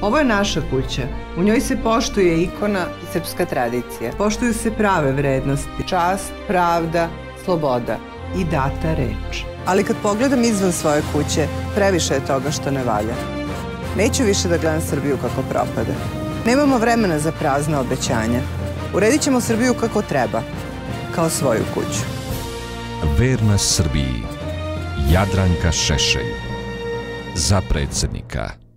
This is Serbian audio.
Ovo je naša kuća. U njoj se poštuje ikona i srpska tradicija. Poštuju se prave vrednosti. Čast, pravda, sloboda i data reč. Ali kad pogledam izvan svoje kuće, previše je toga što ne valja. Neću više da gledam Srbiju kako propada. Nemamo vremena za prazna obećanja. Uredit ćemo Srbiju kako treba, kao svoju kuću. Verna Srbiji, Jadranka Šešelj, za predsednika.